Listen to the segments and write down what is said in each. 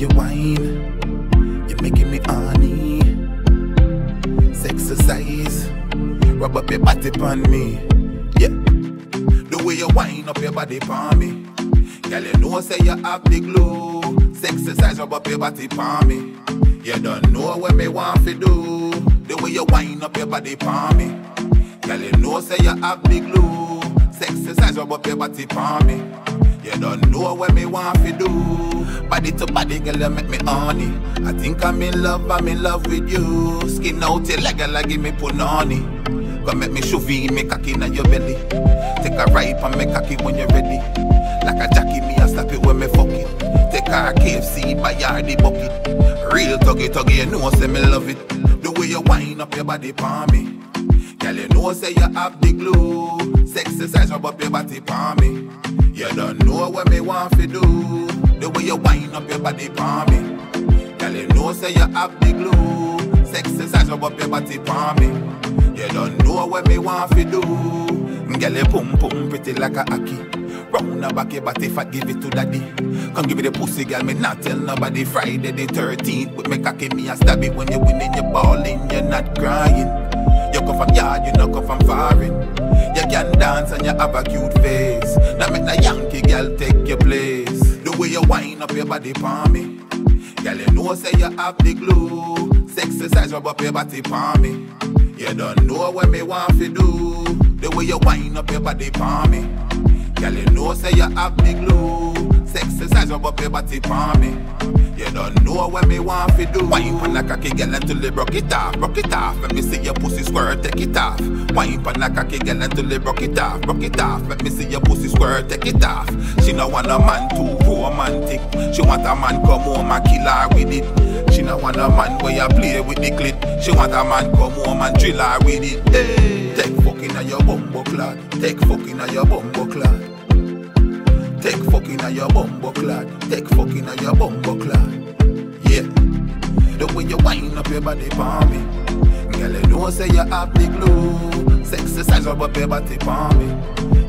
You whine, you're making me horny. Sexercise, rub up your body on me. Yeah, the way you whine up your body on me. Girl, you know, say you have the glue. Sexercise, rub up your body on me. You don't know what me want to do. The way you whine up your body on me. Girl, you know, say you have the glue. Sexercise, rub up your body on me. You don't know what me want to do. Body to body, girl, you make me honey. I think I'm in love, I'm in love with you. Skin out your leg, girl, give me punani. Come make me shove in me cocky in your belly. Take a ride and me cocky when you're ready. Like a jockey, me I stop it when me fuck it. Take a KFC, buy her the bucket. Real tuggy tuggy, you know say me love it. The way you wind up your body palm me. Girl, you know say you have the glue. Sex Exercise rub up your body palm me. You don't know what me want to do. The way you wind up your body palm me. Girl, you know say you have the glue. Exercise rub up your body palm me. You don't know what me want to do. Girl, you pum pum pretty like a hockey. Round the back your body fat, give it to daddy. Come give me the pussy, girl, me not tell nobody. Friday the 13th, with me cocky, me a stab it. When you winning, you balling, you're not crying. You come from yard, you not come from foreign. You can dance and you have a cute face. Girl take your place. The way you wind up your body palm me. Girl, you know say you have the glue. Exercise rub up your body palm me. You don't know what me want to do. The way you wind up your body palm me. Girl, you know say you have the glue. Exercise rub up your body palm me. You don't know what me want to do. Wine pon a cocky girl until you broke it off, broke it off. Let me see your pussy squirt, take it off. Wine pon a cocky girl until you broke it off, broke it off. Let me see your pussy squirt, take it off. She no want a man too romantic. She want a man come home and kill her with it. She no want a man where you play with the clit. She want a man come home and drill her with it. Hey. Take fucking on your bumbo clad. Take fucking on your bumbo clad. Take fucking on your bumbo clad. Take fucking on your bumbo clad. Yeah. The way you wind up your body for me. Girl, you know say you have the glue. Exercise rub up your body for me.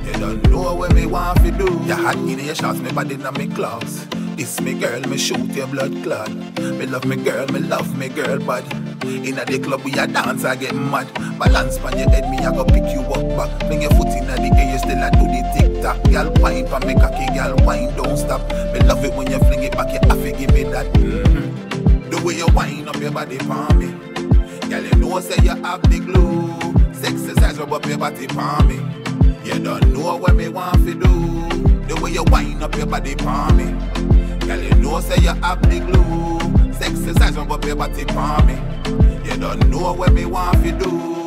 You don't know what me want to do. You hot in your shots, me body in me claws. This me girl, me shoot your blood clot. Me love me girl, me love me girl body. Inna the club we a dance, I get mad. Balance on your head, me I go pick you up back. Bring your foot inna the air, you still a do the tick tock. Girl, wine for me cocky, girl, wine don't stop. Me love it when you fling it back, you have to give me that. Mm-hmm. The way you wind up your body for me. Know say you have the glue. Exercise rub up your body for me. You don't know what me want to do. The way you wind up your body for me. Girl, you know say you have the glue. Exercise rub up your body for me. You don't know what me want to do.